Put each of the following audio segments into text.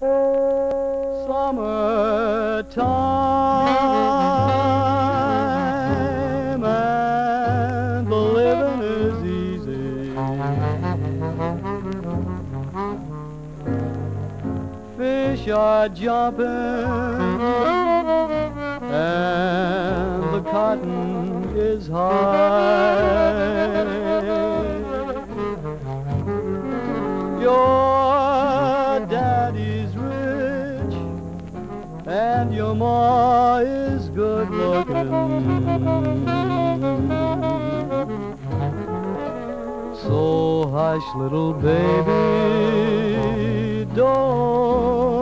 Summertime and the living is easy. Fish are jumping and the cotton is high. Your and your ma is good looking. So hush, little baby, don't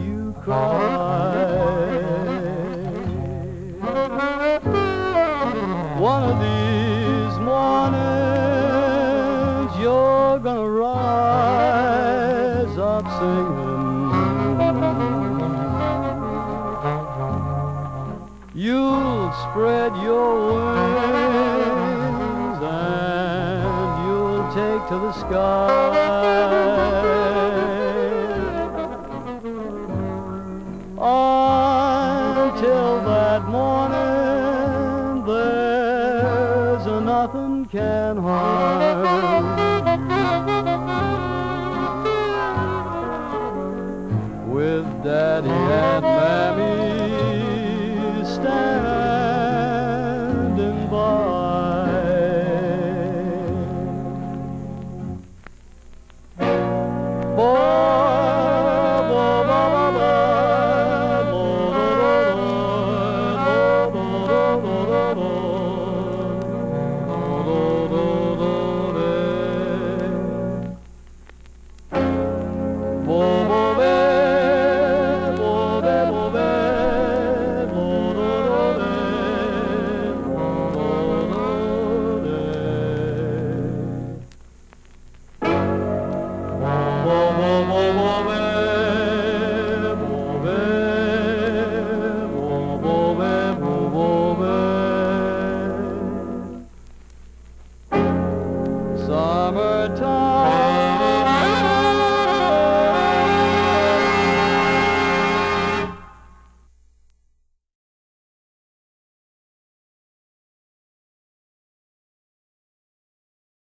you cry. One of these mornings you're gonna rise up singing. Spread your wings and you'll take to the sky. Until that morning, there's nothing can harm. The time.